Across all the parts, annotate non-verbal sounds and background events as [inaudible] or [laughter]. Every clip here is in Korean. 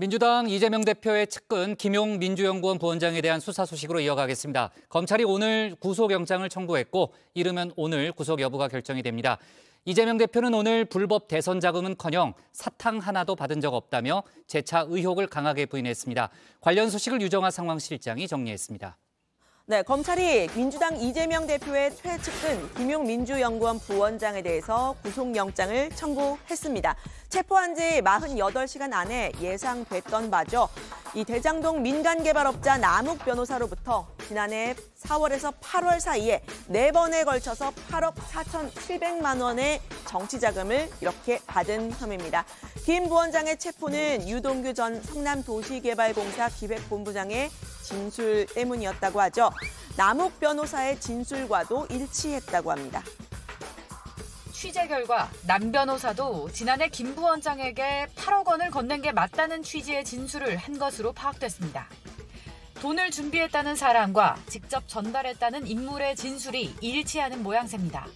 민주당 이재명 대표의 측근 김용 민주연구원 부원장에 대한 수사 소식으로 이어가겠습니다. 검찰이 오늘 구속영장을 청구했고 이르면 오늘 구속 여부가 결정이 됩니다. 이재명 대표는 오늘 불법 대선 자금은커녕 사탕 하나도 받은 적 없다며 재차 의혹을 강하게 부인했습니다. 관련 소식을 유정아 상황실장이 정리했습니다. 네, 검찰이 민주당 이재명 대표의 최측근 김용 민주연구원 부원장에 대해서 구속영장을 청구했습니다. 체포한 지 48시간 안에 예상됐던 바죠. 이 대장동 민간개발업자 남욱 변호사로부터 지난해 4월에서 8월 사이에 네번에 걸쳐서 8억 4,700만 원의 정치자금을 이렇게 받은 혐의입니다. 김 부원장의 체포는 유동규 전 성남도시개발공사 기획본부장의 진술 때문이었다고 하죠. 남욱 변호사의 진술과도 일치했다고 합니다. 취재 결과 남 변호사도 지난해 김 부원장에게 8억 원을 건넨 게 맞다는 취지의 진술을 한 것으로 파악됐습니다. 돈을 준비했다는 사람과 직접 전달했다는 인물의 진술이 일치하는 모양새입니다.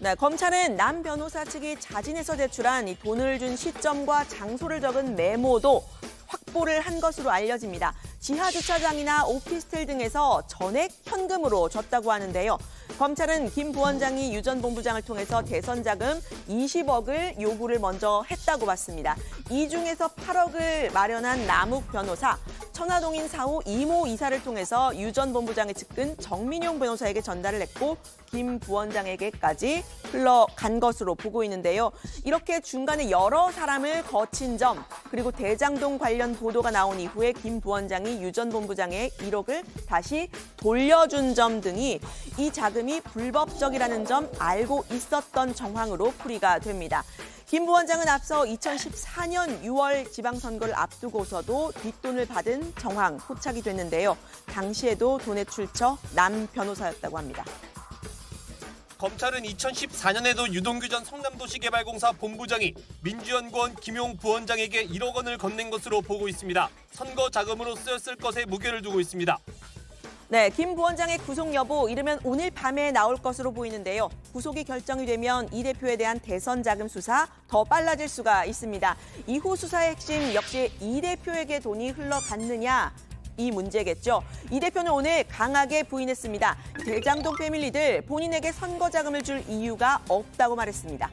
네, 검찰은 남 변호사 측이 자진해서 제출한 이 돈을 준 시점과 장소를 적은 메모도 확보를 한 것으로 알려집니다. 지하 주차장이나 오피스텔 등에서 전액 현금으로 줬다고 하는데요. 검찰은 김 부원장이 유 전 본부장을 통해서 대선 자금 20억을 요구를 먼저 했다고 봤습니다. 이 중에서 8억을 마련한 남욱 변호사, 천화동인 사후 이모 이사를 통해서 유 전 본부장의 측근 정민용 변호사에게 전달을 했고 김 부원장에게까지 흘러간 것으로 보고 있는데요. 이렇게 중간에 여러 사람을 거친 점 그리고 대장동 관련 보도가 나온 이후에 김 부원장이 유 전 본부장의 1억을 다시 돌려준 점 등이 이 자금이 불법적이라는 점 알고 있었던 정황으로 풀이가 됩니다. 김 부원장은 앞서 2014년 6월 지방선거를 앞두고서도 뒷돈을 받은 정황 포착이 됐는데요. 당시에도 돈의 출처 남 변호사였다고 합니다. 검찰은 2014년에도 유동규 전 성남도시개발공사 본부장이 민주연구원 김용 부원장에게 1억 원을 건넨 것으로 보고 있습니다. 선거 자금으로 쓰였을 것에 무게를 두고 있습니다. 네, 김 부원장의 구속 여부 이르면 오늘 밤에 나올 것으로 보이는데요. 구속이 결정이 되면 이 대표에 대한 대선 자금 수사 더 빨라질 수가 있습니다. 이후 수사의 핵심 역시 이 대표에게 돈이 흘러갔느냐 이 문제겠죠. 이 대표는 오늘 강하게 부인했습니다. 대장동 패밀리들 본인에게 선거 자금을 줄 이유가 없다고 말했습니다.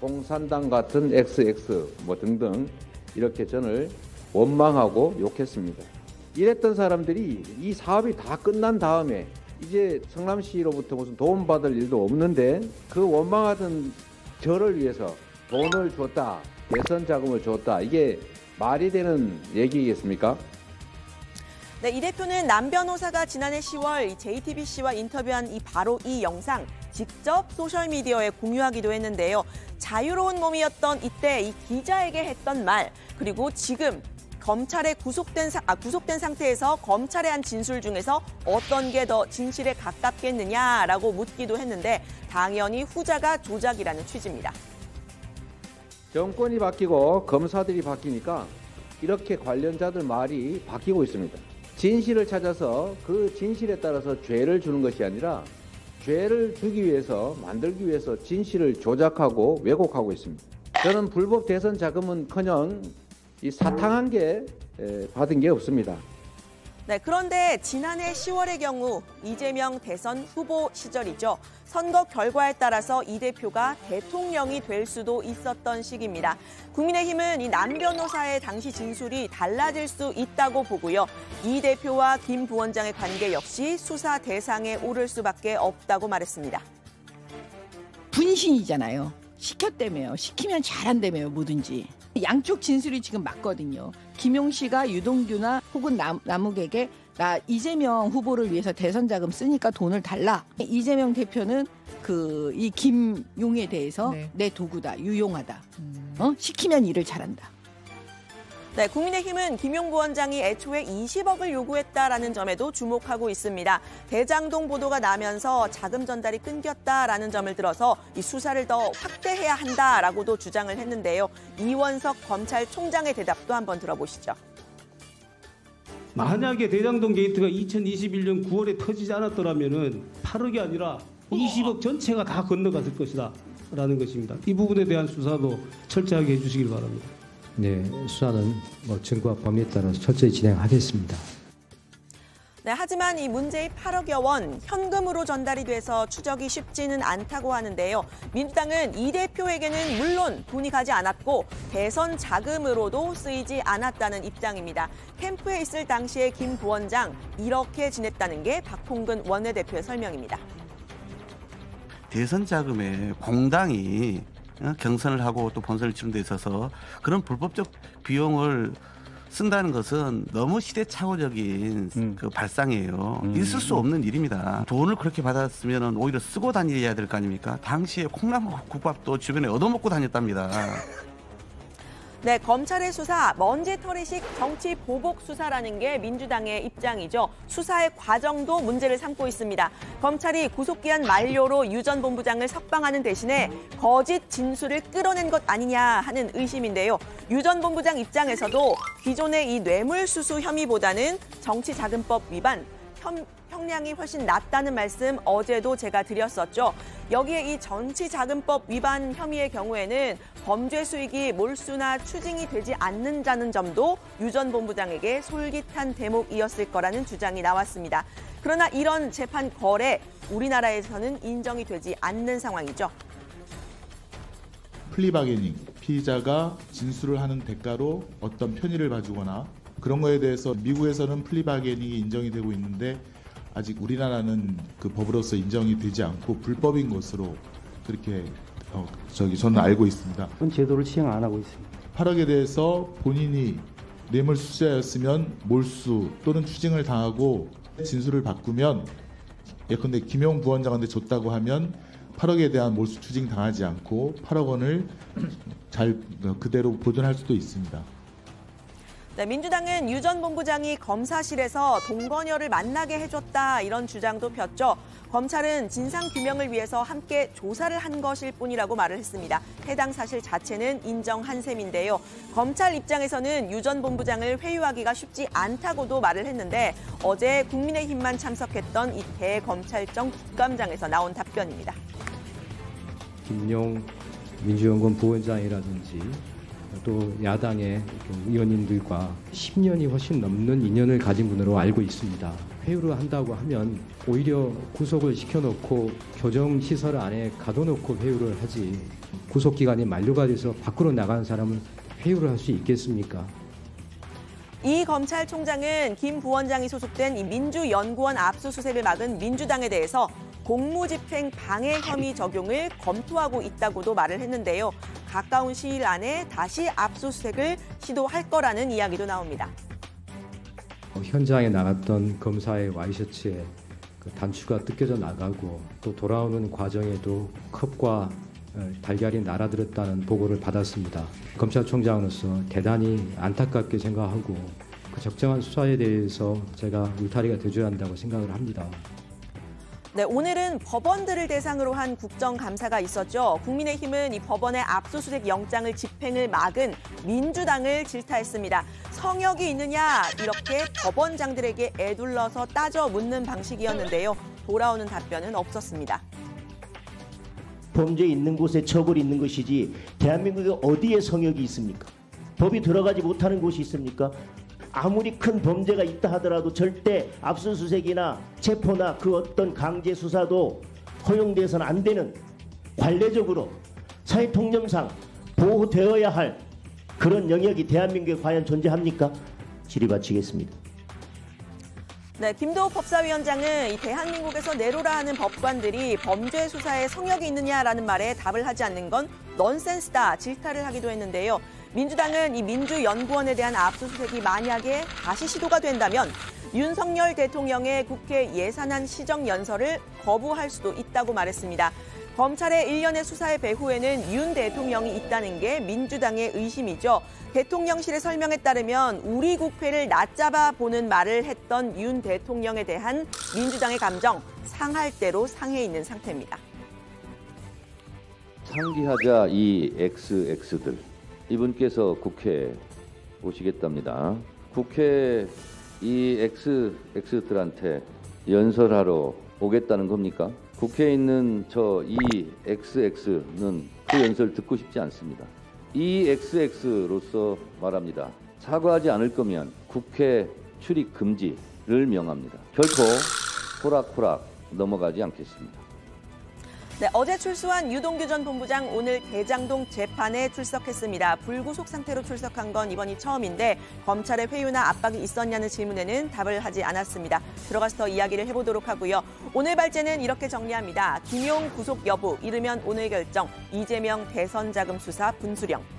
공산당 같은 XX 뭐 등등 이렇게 저를 원망하고 욕했습니다. 이랬던 사람들이 이 사업이 다 끝난 다음에 이제 성남시로부터 무슨 도움받을 일도 없는데 그 원망하던 저를 위해서 돈을 줬다, 예선 자금을 줬다. 이게 말이 되는 얘기겠습니까? 네, 이 대표는 남 변호사가 지난해 10월 JTBC와 인터뷰한 이 바로 이 영상 직접 소셜미디어에 공유하기도 했는데요. 자유로운 몸이었던 이때 이 기자에게 했던 말 그리고 지금 검찰에 구속된, 사, 아, 구속된 상태에서 검찰에 한 진술 중에서 어떤 게 더 진실에 가깝겠느냐라고 묻기도 했는데 당연히 후자가 조작이라는 취지입니다. 정권이 바뀌고 검사들이 바뀌니까 이렇게 관련자들 말이 바뀌고 있습니다. 진실을 찾아서 그 진실에 따라서 죄를 주는 것이 아니라 죄를 주기 위해서 만들기 위해서 진실을 조작하고 왜곡하고 있습니다. 저는 불법 대선 자금은커녕 이 사탕한 게 받은 게 없습니다. 네, 그런데 지난해 10월의 경우 이재명 대선 후보 시절이죠. 선거 결과에 따라서 이 대표가 대통령이 될 수도 있었던 시기입니다. 국민의힘은 이 남 변호사의 당시 진술이 달라질 수 있다고 보고요. 이 대표와 김 부원장의 관계 역시 수사 대상에 오를 수밖에 없다고 말했습니다. 분신이잖아요. 시켰다며요. 시키면 잘한다며요. 뭐든지. 양쪽 진술이 지금 맞거든요. 김용 씨가 유동규나 혹은 남, 남욱에게 나 이재명 후보를 위해서 대선 자금 쓰니까 돈을 달라. 이재명 대표는 그 이 김용에 대해서 네. 내 도구다, 유용하다. 음. 어? 시키면 일을 잘한다. 네, 국민의힘은 김용 부 원장이 애초에 20억을 요구했다라는 점에도 주목하고 있습니다. 대장동 보도가 나면서 자금 전달이 끊겼다라는 점을 들어서 이 수사를 더 확대해야 한다라고도 주장을 했는데요. 이원석 검찰총장의 대답도 한번 들어보시죠. 만약에 대장동 게이트가 2021년 9월에 터지지 않았더라면 8억이 아니라 20억 전체가 다 건너갔을 것이다. 라는 것입니다. 이 부분에 대한 수사도 철저하게 해주시길 바랍니다. 네, 수사는 뭐 증거와 범위에 따라서 철저히 진행하겠습니다. 네, 하지만 이 문제의 8억여 원 현금으로 전달이 돼서 추적이 쉽지는 않다고 하는데요. 민주당은 이 대표에게는 물론 돈이 가지 않았고 대선 자금으로도 쓰이지 않았다는 입장입니다. 캠프에 있을 당시에 김 부원장 이렇게 지냈다는 게 박홍근 원내대표의 설명입니다. 대선 자금에 공당이 어, 경선을 하고 또 본선을 치는 데 있어서 그런 불법적 비용을 쓴다는 것은 너무 시대착오적인 음. 그 발상이에요. 음. 있을 수 없는 일입니다. 돈을 그렇게 받았으면 오히려 쓰고 다녀야 될 거 아닙니까? 당시에 콩나물 국밥도 주변에 얻어먹고 다녔답니다. [laughs] 네, 검찰의 수사 먼지털이식 정치 보복 수사라는 게 민주당의 입장이죠. 수사의 과정도 문제를 삼고 있습니다. 검찰이 구속기한 만료로 유 전 본부장을 석방하는 대신에 거짓 진술을 끌어낸 것 아니냐 하는 의심인데요. 유 전 본부장 입장에서도 기존의 이 뇌물수수 혐의보다는 정치자금법 위반, 혐, 형량이 훨씬 낫다는 말씀 어제도 제가 드렸었죠. 여기에 이 정치자금법 위반 혐의의 경우에는 범죄 수익이 몰수나 추징이 되지 않는다는 점도 유 전 본부장에게 솔깃한 대목이었을 거라는 주장이 나왔습니다. 그러나 이런 재판 거래 우리나라에서는 인정이 되지 않는 상황이죠. 플리바게닝 피의자가 진술을 하는 대가로 어떤 편의를 봐주거나 그런 거에 대해서 미국에서는 플리바게닝이 인정이 되고 있는데 아직 우리나라는 그 법으로서 인정이 되지 않고 불법인 것으로 그렇게 어, 저기 저는 알고 있습니다. 그런 제도를 시행 안 하고 있습니다. 8억에 대해서 본인이 뇌물 수수자였으면 몰수 또는 추징을 당하고 진술을 바꾸면 예컨대 김용 부원장한테 줬다고 하면 8억에 대한 몰수 추징 당하지 않고 8억 원을 잘 어, 그대로 보존할 수도 있습니다. 네, 민주당은 유 전 본부장이 검사실에서 동거녀를 만나게 해줬다 이런 주장도 폈죠. 검찰은 진상 규명을 위해서 함께 조사를 한 것일 뿐이라고 말을 했습니다. 해당 사실 자체는 인정한 셈인데요. 검찰 입장에서는 유 전 본부장을 회유하기가 쉽지 않다고도 말을 했는데 어제 국민의힘만 참석했던 이 대검찰청 국감장에서 나온 답변입니다. 김용 민주연구원 부원장이라든지 또 야당의 그 의원님들과 10년이 훨씬 넘는 인연을 가진 분으로 알고 있습니다. 회유를 한다고 하면 오히려 구속을 시켜놓고 교정시설 안에 가둬놓고 회유를 하지 구속기간이 만료가 돼서 밖으로 나간 사람을 회유를 할 수 있겠습니까? 이 검찰총장은 김 부원장이 소속된 이 민주연구원 압수수색을 막은 민주당에 대해서 공무집행 방해 혐의 적용을 검토하고 있다고도 말을 했는데요. 가까운 시일 안에 다시 압수수색을 시도할 거라는 이야기도 나옵니다. 어, 현장에 나갔던 검사의 와이셔츠에 그 단추가 뜯겨져 나가고 또 돌아오는 과정에도 컵과 어, 달걀이 날아들었다는 보고를 받았습니다. 검찰총장으로서 대단히 안타깝게 생각하고 그 적정한 수사에 대해서 제가 울타리가 되줘야 한다고 생각을 합니다. 네, 오늘은 법원들을 대상으로 한 국정감사가 있었죠. 국민의힘은 이 법원의 압수수색 영장을 집행을 막은 민주당을 질타했습니다. 성역이 있느냐 이렇게 법원장들에게 애둘러서 따져 묻는 방식이었는데요. 돌아오는 답변은 없었습니다. 범죄 있는 곳에 처벌이 있는 것이지 대한민국에 어디에 성역이 있습니까? 법이 들어가지 못하는 곳이 있습니까? 아무리 큰 범죄가 있다 하더라도 절대 압수수색이나 체포나 그 어떤 강제 수사도 허용돼서는 안 되는 관례적으로 사회 통념상 보호되어야 할 그런 영역이 대한민국에 과연 존재합니까? 질의 바치겠습니다. 네, 김도우 법사위원장은 이 대한민국에서 내로라 하는 법관들이 범죄 수사에 성역이 있느냐라는 말에 답을 하지 않는 건 넌센스다 질타를 하기도 했는데요. 민주당은 이 민주연구원에 대한 압수수색이 만약에 다시 시도가 된다면 윤석열 대통령의 국회 예산안 시정 연설을 거부할 수도 있다고 말했습니다. 검찰의 일련의 수사의 배후에는 윤 대통령이 있다는 게 민주당의 의심이죠. 대통령실의 설명에 따르면 우리 국회를 낮잡아 보는 말을 했던 윤 대통령에 대한 민주당의 감정 상할 대로 상해 있는 상태입니다. 상기하자 이 XX들 이분께서 국회 오시겠답니다. 국회 이 XX들한테 연설하러 오겠다는 겁니까? 국회에 있는 저이 XX는 그 연설 듣고 싶지 않습니다. 이 XX로서 말합니다. 사과하지 않을 거면 국회 출입 금지를 명합니다. 결코 호락호락 넘어가지 않겠습니다. 네, 어제 출소한 유동규 전 본부장 오늘 대장동 재판에 출석했습니다. 불구속 상태로 출석한 건 이번이 처음인데 검찰의 회유나 압박이 있었냐는 질문에는 답을 하지 않았습니다. 들어가서 더 이야기를 해보도록 하고요. 오늘 발제는 이렇게 정리합니다. 김용 구속 여부, 이르면 오늘 결정, 이재명 대선 자금 수사 분수령.